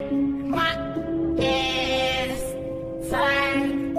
My is fine.